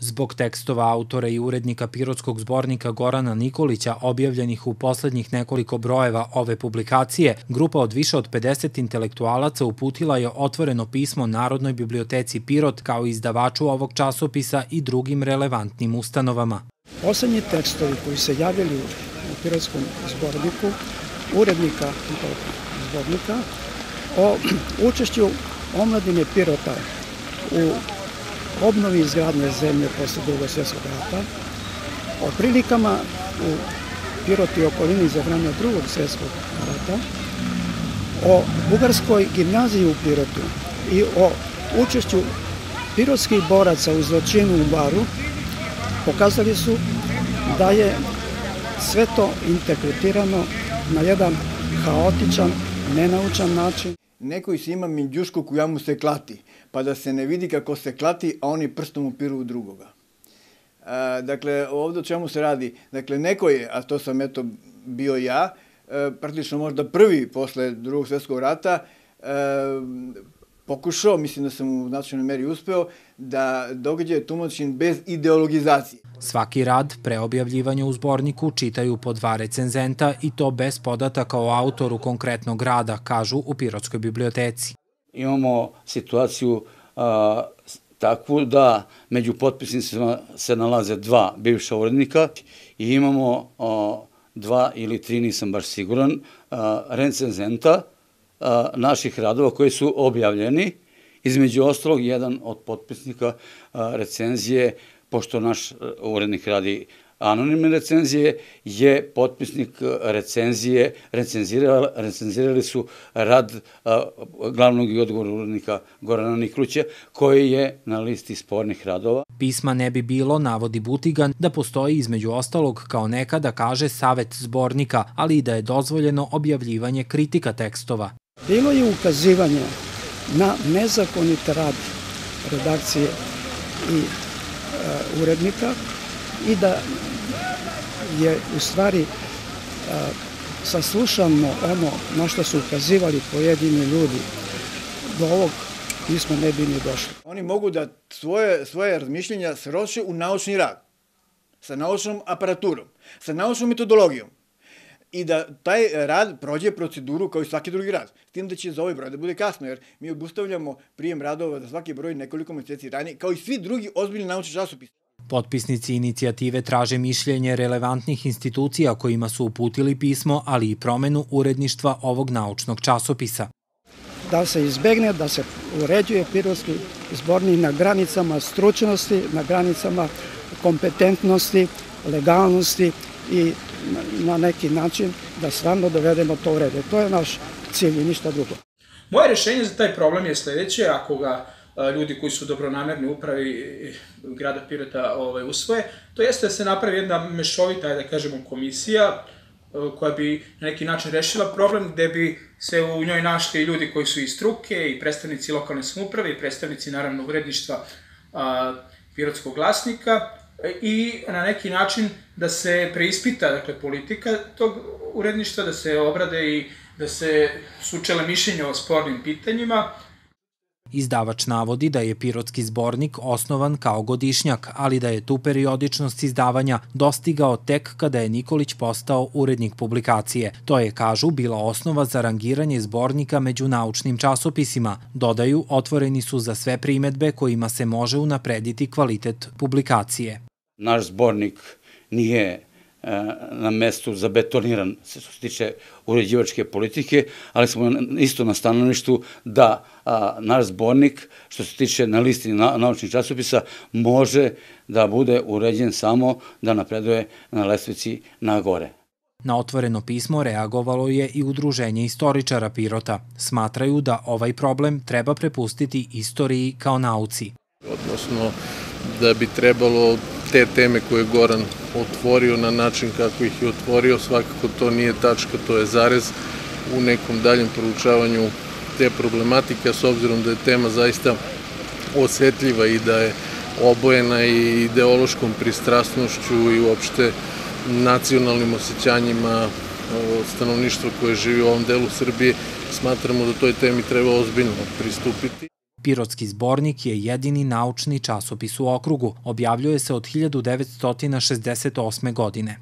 Zbog tekstova autora i urednika pirotskog zbornika Gorana Nikolića objavljenih u poslednjih nekoliko brojeva ove publikacije, grupa od više od 50 intelektualaca uputila je otvoreno pismo Narodnoj biblioteci Pirot kao izdavaču ovog časopisa i drugim relevantnim ustanovama. Poslednji tekstovi koji se javili u Pirotskom zborniku, urednika zbornika, o učešću omladine Pirota u obnovi izgradne zemlje posle drugog svjetskog rata, o prilikama u Piroti okolini za vreme drugog svjetskog rata, o Bugarskoj gimnaziji u Pirotu i o učešću pirotskih boraca u zločinu u Baru, pokazali su da je sve to interpretirano na jedan haotičan, nenaučan način. Neko si ima minđušku koja mu se klati, pa da se ne vidi kako se klati, a oni prstom upiru u drugoga. A, dakle, ovde o čemu se radi? Dakle, neko je, a to sam eto bio ja, e, praktično možda prvi posle drugog svetskog rata, e, pokušao, mislim da sam u značajnoj meri uspeo, da događaje tumačim bez ideologizacije. Svaki rad pre objavljivanja u zborniku čitaju po dva recenzenta i to bez podataka o autoru konkretnog rada, kažu u Pirotskoj biblioteci. Imamo situaciju a, takvu da među potpisnicima se nalaze dva bivša urednika i imamo a, dva ili tri, nisam baš siguran, a, recenzenta, naših radova koji su objavljeni. Između ostalog, jedan od potpisnika recenzije, pošto naš urednik radi anonimne recenzije, je potpisnik recenzije, recenzirali, recenzirali su rad glavnog i odgovornog urednika Gorana Nikluća, koji je na listi spornih radova. Pisma ne bi bilo, navodi Butigan, da postoji između ostalog kao nekada kaže savet zbornika, ali i da je dozvoljeno objavljivanje kritika tekstova. Bilo je ukazivanje na nezakonit rad redakcije i e, urednika i da je u stvari saslušano ono na što su ukazivali pojedini ljudi do ovog nismo ne bi ni došli. Oni mogu da svoje, svoje razmišljenja sroče u naučni rad, sa naučnom aparaturom, sa naučnom metodologijom i da taj rad prođe proceduru kao i svaki drugi rad. S tim da će za ovaj broj da bude kasno, jer mi obustavljamo prijem radova za svaki broj nekoliko meseci ranije, kao i svi drugi ozbiljni naučni časopisi. Potpisnici inicijative traže mišljenje relevantnih institucija kojima su uputili pismo, ali i promenu uredništva ovog naučnog časopisa. Da se izbegne, da se uređuje pirotski zborni na granicama stručnosti, na granicama kompetentnosti, legalnosti i na neki način da stvarno dovedemo to u rede. To je naš cilj i ništa drugo. Moje rešenje za taj problem je sledeće, ako ga ljudi koji su dobronamerni upravi grada Pirota ovaj, usvoje, to jeste da se napravi jedna mešovita, da kažemo, komisija koja bi na neki način rešila problem, gde bi se u njoj našli ljudi koji su iz struke i predstavnici lokalne samuprave i predstavnici, naravno, uredništva a, Pirotskog glasnika, i na neki način da se preispita dakle, politika tog uredništva, da se obrade i da se sučele mišljenja o spornim pitanjima. Izdavač navodi da je Pirotski zbornik osnovan kao godišnjak, ali da je tu periodičnost izdavanja dostigao tek kada je Nikolić postao urednik publikacije. To je, kažu, bila osnova za rangiranje zbornika među naučnim časopisima. Dodaju, otvoreni su za sve primetbe kojima se može unaprediti kvalitet publikacije naš zbornik nije na mestu zabetoniran se što se tiče uređivačke politike, ali smo isto na stanovištu da a, naš zbornik, što se tiče na listi na, naučnih časopisa, može da bude uređen samo da napreduje na lestvici na gore. Na otvoreno pismo reagovalo je i Udruženje istoričara Pirota. Smatraju da ovaj problem treba prepustiti istoriji kao nauci. Odnosno da bi trebalo te teme koje je Goran otvorio na način kako ih je otvorio, svakako to nije tačka, to je zarez u nekom daljem proučavanju te problematike, s obzirom da je tema zaista osvetljiva i da je obojena i ideološkom pristrasnošću i uopšte nacionalnim osjećanjima stanovništva koje živi u ovom delu Srbije, smatramo da toj temi treba ozbiljno pristupiti. Pirotski zbornik je jedini naučni časopis u okrugu. Objavljuje se od 1968. godine.